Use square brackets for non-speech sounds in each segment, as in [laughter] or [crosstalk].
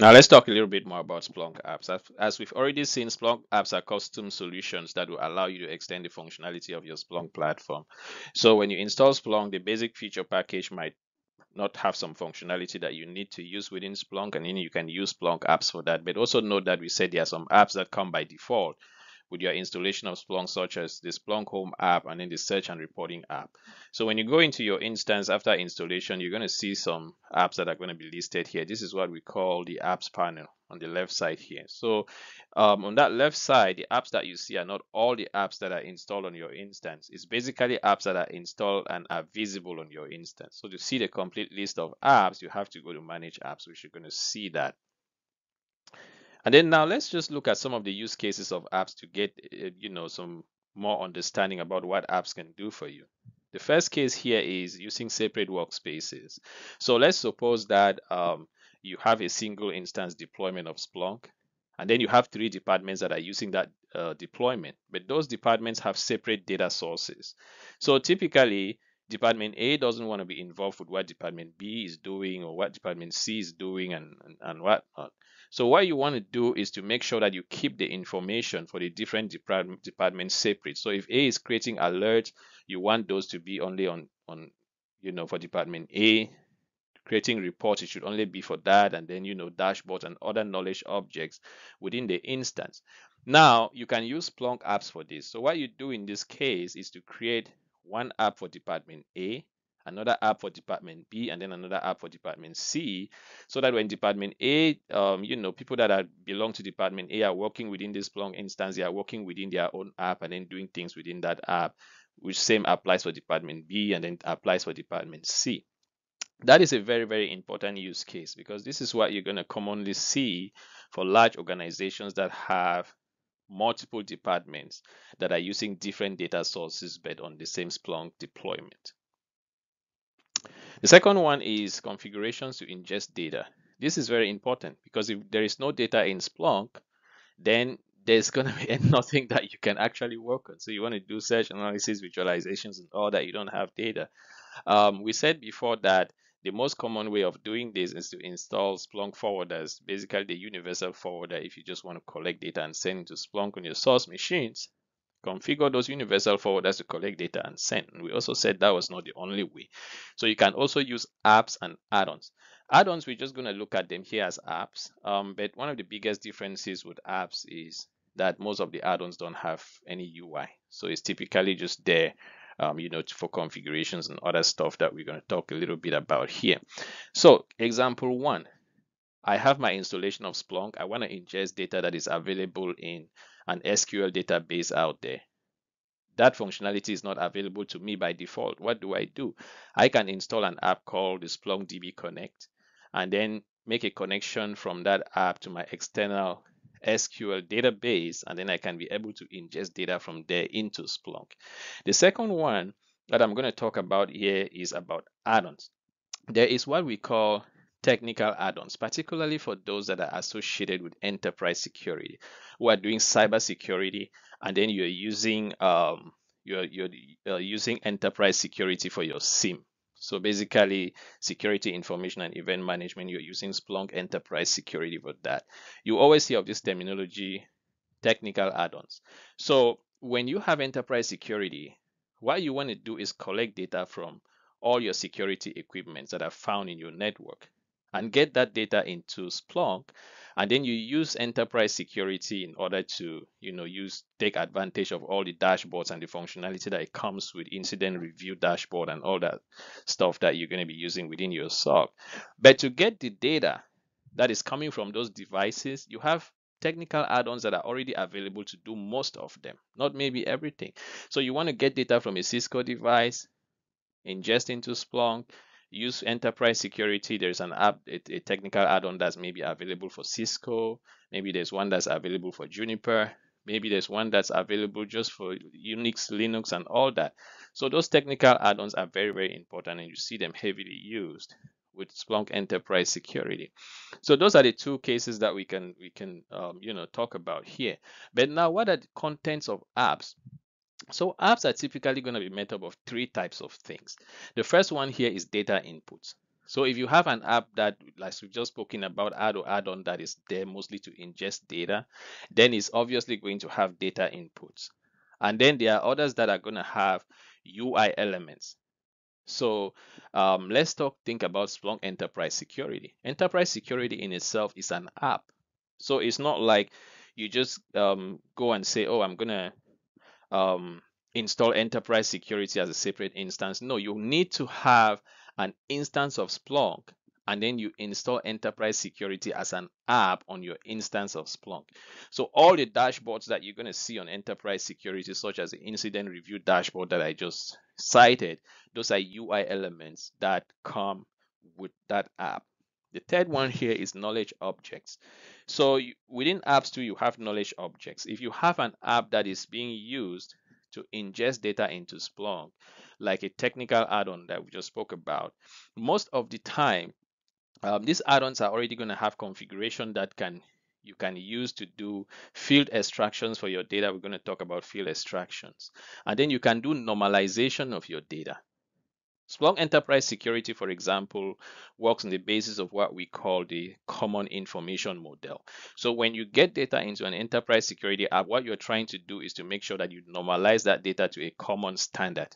Now let's talk a little bit more about Splunk apps. As, we've already seen, Splunk apps are custom solutions that will allow you to extend the functionality of your Splunk platform. So when you install Splunk, the basic feature package might not have some functionality that you need to use within Splunk, and then you can use Splunk apps for that. But also note that we said there are some apps that come by default with your installation of Splunk, such as the Splunk Home app and then the Search and Reporting app. So when you go into your instance after installation, you're going to see some apps that are going to be listed here. This is what we call the apps panel on the left side here. So um, on that left side, the apps that you see are not all the apps that are installed on your instance. It's basically apps that are installed and are visible on your instance. So to see the complete list of apps, you have to go to manage apps, which you're going to see that and then now let's just look at some of the use cases of apps to get, eh, you know, some more understanding about what apps can do for you. The first case here is using separate workspaces. So let's suppose that um, you have a single instance deployment of Splunk, and then you have three departments that are using that uh, deployment, but those departments have separate data sources. So typically, Department A doesn't want to be involved with what Department B is doing or what Department C is doing and, and, and whatnot. So what you want to do is to make sure that you keep the information for the different department, departments separate. So if A is creating alerts, you want those to be only on, on you know, for Department A. Creating reports, it should only be for that, and then, you know, dashboards and other knowledge objects within the instance. Now, you can use Splunk apps for this. So what you do in this case is to create one app for Department A, another app for department B, and then another app for department C, so that when department A, um, you know, people that are belong to department A are working within this Splunk instance, they are working within their own app and then doing things within that app, which same applies for department B and then applies for department C. That is a very, very important use case because this is what you're going to commonly see for large organizations that have multiple departments that are using different data sources but on the same Splunk deployment. The second one is configurations to ingest data. This is very important because if there is no data in Splunk, then there's [laughs] going to be nothing that you can actually work on. So you want to do search analysis, visualizations, and all that. You don't have data. Um, we said before that the most common way of doing this is to install Splunk forwarders, basically the universal forwarder if you just want to collect data and send it to Splunk on your source machines configure those universal forwarders to collect data and send. And we also said that was not the only way. So you can also use apps and add-ons. Add-ons, we're just going to look at them here as apps. Um, but one of the biggest differences with apps is that most of the add-ons don't have any UI. So it's typically just there, um, you know, for configurations and other stuff that we're going to talk a little bit about here. So example one, I have my installation of Splunk. I want to ingest data that is available in an SQL database out there. That functionality is not available to me by default. What do I do? I can install an app called the Splunk DB Connect and then make a connection from that app to my external SQL database, and then I can be able to ingest data from there into Splunk. The second one that I'm going to talk about here is about add-ons. There is what we call technical add-ons, particularly for those that are associated with enterprise security, who are doing cyber security, and then you're using um, you're you're uh, using enterprise security for your SIEM. So basically, security information and event management, you're using Splunk Enterprise Security for that. You always hear of this terminology, technical add-ons. So when you have enterprise security, what you want to do is collect data from all your security equipments that are found in your network and get that data into Splunk and then you use enterprise security in order to you know use take advantage of all the dashboards and the functionality that it comes with incident review dashboard and all that stuff that you're going to be using within your SOC. But to get the data that is coming from those devices you have technical add-ons that are already available to do most of them not maybe everything. So you want to get data from a Cisco device ingest into Splunk use enterprise security there's an app a, a technical add-on that's maybe available for cisco maybe there's one that's available for juniper maybe there's one that's available just for unix linux and all that so those technical add-ons are very very important and you see them heavily used with Splunk Enterprise Security. So those are the two cases that we can we can um, you know talk about here. But now, what are the contents of apps? So apps are typically going to be made up of three types of things. The first one here is data inputs. So if you have an app that, like we've just spoken about, add or add on that is there mostly to ingest data, then it's obviously going to have data inputs. And then there are others that are going to have UI elements. So um, let's talk, think about Splunk Enterprise Security. Enterprise Security in itself is an app. So it's not like you just um, go and say, oh, I'm going to um, install Enterprise Security as a separate instance. No, you need to have an instance of Splunk and then you install Enterprise Security as an app on your instance of Splunk. So all the dashboards that you're going to see on Enterprise Security, such as the incident review dashboard that I just cited, those are UI elements that come with that app. The third one here is knowledge objects. So you, within apps too, you have knowledge objects. If you have an app that is being used to ingest data into Splunk, like a technical add-on that we just spoke about, most of the time, um, these add-ons are already going to have configuration that can you can use to do field extractions for your data. We're going to talk about field extractions. And then you can do normalization of your data. Splunk Enterprise Security, for example, works on the basis of what we call the common information model. So when you get data into an enterprise security app, what you're trying to do is to make sure that you normalize that data to a common standard.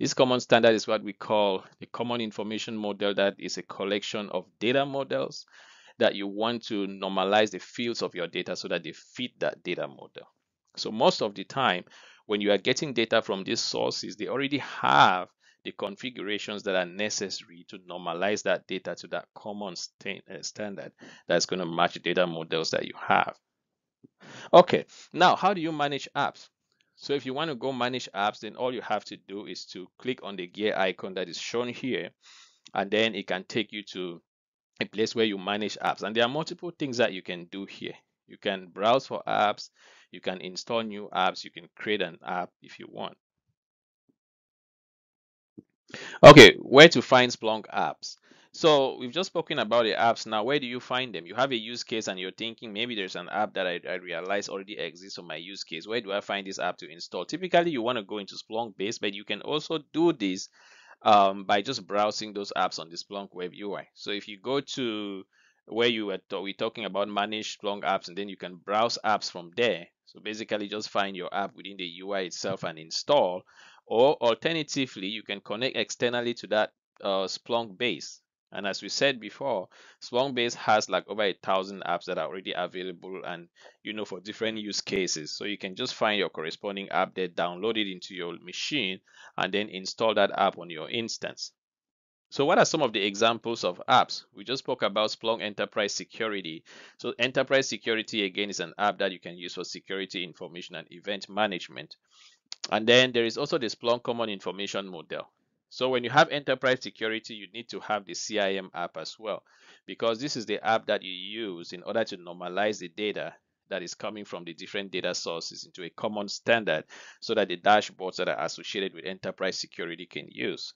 This common standard is what we call the common information model that is a collection of data models that you want to normalize the fields of your data so that they fit that data model. So most of the time, when you are getting data from these sources, they already have the configurations that are necessary to normalize that data to that common uh, standard that's going to match data models that you have. Okay, now how do you manage apps? So if you want to go manage apps, then all you have to do is to click on the gear icon that is shown here, and then it can take you to a place where you manage apps. And there are multiple things that you can do here. You can browse for apps, you can install new apps, you can create an app if you want. Okay, where to find Splunk apps? So we've just spoken about the apps. Now, where do you find them? You have a use case and you're thinking maybe there's an app that I, I realize already exists on my use case. Where do I find this app to install? Typically, you want to go into Splunk base, but you can also do this um, by just browsing those apps on the Splunk web UI. So if you go to where you were we talking about manage Splunk apps, and then you can browse apps from there. So basically, just find your app within the UI itself and install. Or alternatively, you can connect externally to that uh, Splunk base. And as we said before, Splunk base has like over a thousand apps that are already available and you know for different use cases. So you can just find your corresponding app there, download it into your machine, and then install that app on your instance. So what are some of the examples of apps? We just spoke about Splunk Enterprise Security. So Enterprise Security again is an app that you can use for security information and event management. And then there is also the Splunk Common Information Model. So when you have enterprise security, you need to have the CIM app as well, because this is the app that you use in order to normalize the data that is coming from the different data sources into a common standard so that the dashboards that are associated with enterprise security can use.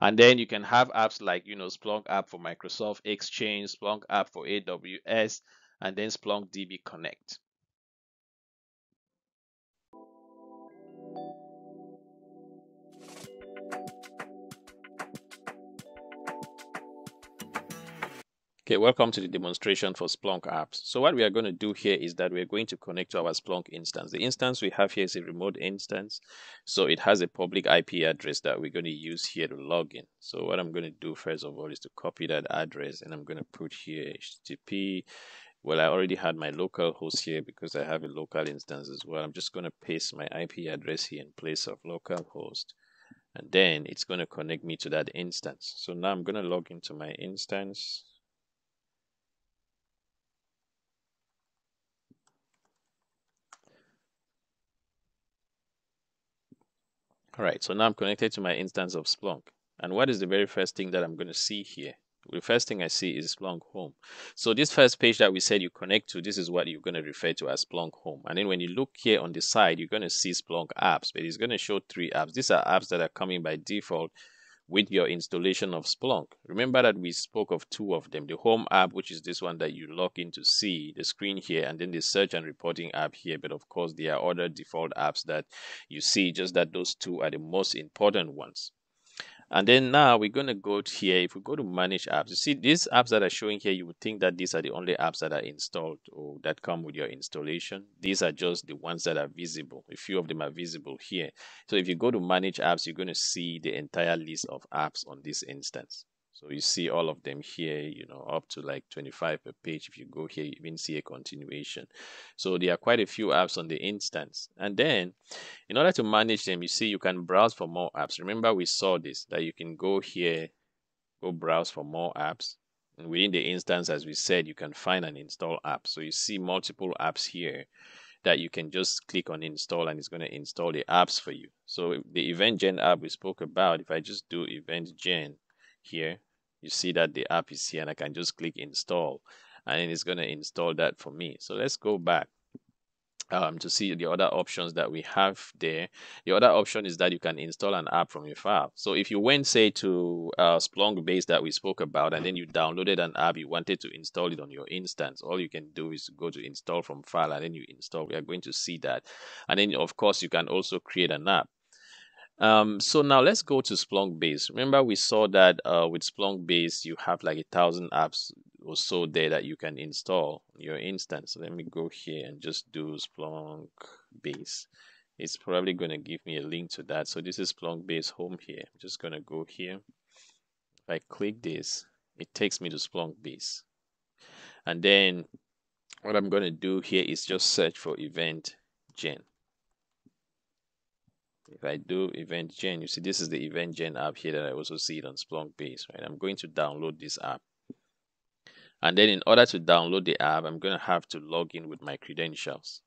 And then you can have apps like, you know, Splunk app for Microsoft Exchange, Splunk app for AWS, and then Splunk DB Connect. Okay, welcome to the demonstration for Splunk apps. So what we are going to do here is that we're going to connect to our Splunk instance. The instance we have here is a remote instance. So it has a public IP address that we're going to use here to log in. So what I'm going to do first of all is to copy that address and I'm going to put here HTTP. Well, I already had my local host here because I have a local instance as well. I'm just going to paste my IP address here in place of local host. and then it's going to connect me to that instance. So now I'm going to log into my instance All right, so now I'm connected to my instance of Splunk. And what is the very first thing that I'm going to see here? The first thing I see is Splunk Home. So this first page that we said you connect to, this is what you're going to refer to as Splunk Home. And then when you look here on the side, you're going to see Splunk apps, but it's going to show three apps. These are apps that are coming by default with your installation of Splunk. Remember that we spoke of two of them, the home app, which is this one that you log in to see the screen here, and then the search and reporting app here. But of course, there are other default apps that you see, just that those two are the most important ones. And then now we're going to go to here. If we go to manage apps, you see these apps that are showing here, you would think that these are the only apps that are installed or that come with your installation. These are just the ones that are visible. A few of them are visible here. So if you go to manage apps, you're going to see the entire list of apps on this instance. So you see all of them here, you know, up to like 25 per page. If you go here, you even see a continuation. So there are quite a few apps on the instance. And then in order to manage them, you see you can browse for more apps. Remember we saw this, that you can go here, go browse for more apps. And within the instance, as we said, you can find and install apps. So you see multiple apps here that you can just click on install and it's going to install the apps for you. So the event gen app we spoke about, if I just do event gen here, you see that the app is here and I can just click install and it's going to install that for me. So let's go back um, to see the other options that we have there. The other option is that you can install an app from your file. So if you went, say, to uh, Splunk base that we spoke about, and then you downloaded an app, you wanted to install it on your instance, all you can do is go to install from file, and then you install. We are going to see that. And then, of course, you can also create an app. Um, so now let's go to Splunk Base. Remember, we saw that uh, with Splunk Base, you have like a thousand apps or so there that you can install your instance. So let me go here and just do Splunk Base. It's probably going to give me a link to that. So this is Splunk Base home here. I'm just going to go here. If I click this, it takes me to Splunk Base. And then what I'm going to do here is just search for event gen if I do event gen, you see this is the event gen app here that I also see it on Splunk base, right? I'm going to download this app. And then in order to download the app, I'm going to have to log in with my credentials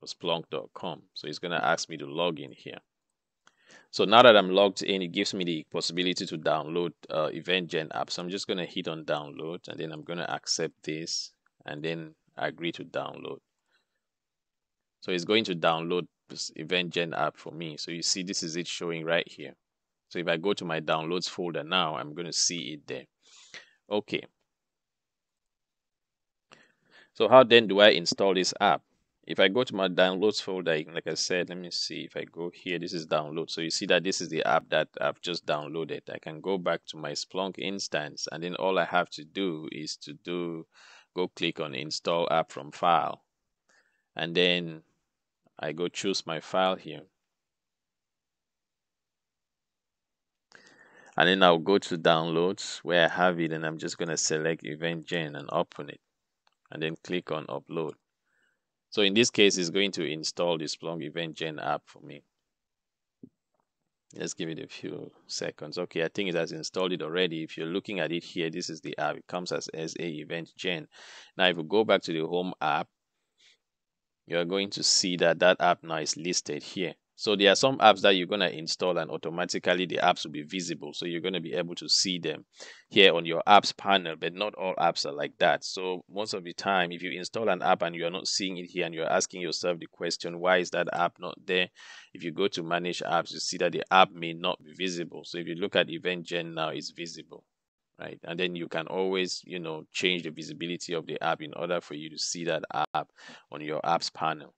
for splunk.com. So it's going to ask me to log in here. So now that I'm logged in, it gives me the possibility to download uh, Event Gen app. So I'm just going to hit on download and then I'm going to accept this and then agree to download. So it's going to download event gen app for me. So you see this is it showing right here. So if I go to my downloads folder now, I'm going to see it there. Okay. So how then do I install this app? If I go to my downloads folder, like I said, let me see if I go here, this is download. So you see that this is the app that I've just downloaded. I can go back to my Splunk instance and then all I have to do is to do, go click on install app from file. And then I go choose my file here. And then I'll go to downloads where I have it and I'm just going to select event gen and open it and then click on upload. So in this case, it's going to install the Splunk event gen app for me. Let's give it a few seconds. Okay, I think it has installed it already. If you're looking at it here, this is the app. It comes as SA Event Gen. Now, if we go back to the home app, you're going to see that that app now is listed here. So there are some apps that you're going to install and automatically the apps will be visible. So you're going to be able to see them here on your apps panel, but not all apps are like that. So most of the time, if you install an app and you're not seeing it here and you're asking yourself the question, why is that app not there? If you go to manage apps, you see that the app may not be visible. So if you look at Event Gen now, it's visible right? And then you can always, you know, change the visibility of the app in order for you to see that app on your apps panel.